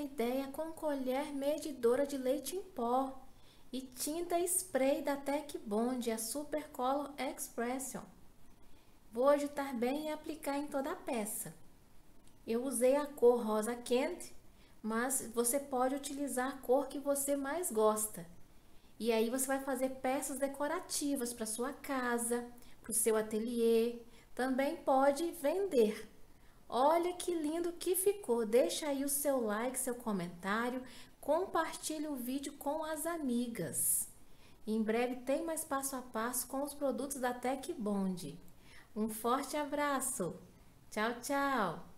ideia com colher medidora de leite em pó e tinta spray da Tech Bond, a Super Color Expression. Vou agitar bem e aplicar em toda a peça. Eu usei a cor rosa quente, mas você pode utilizar a cor que você mais gosta. E aí você vai fazer peças decorativas para sua casa, para o seu ateliê. Também pode vender. Olha que lindo que ficou. Deixa aí o seu like, seu comentário, compartilhe o vídeo com as amigas. Em breve tem mais passo a passo com os produtos da Tec Bond. Um forte abraço. Tchau, tchau.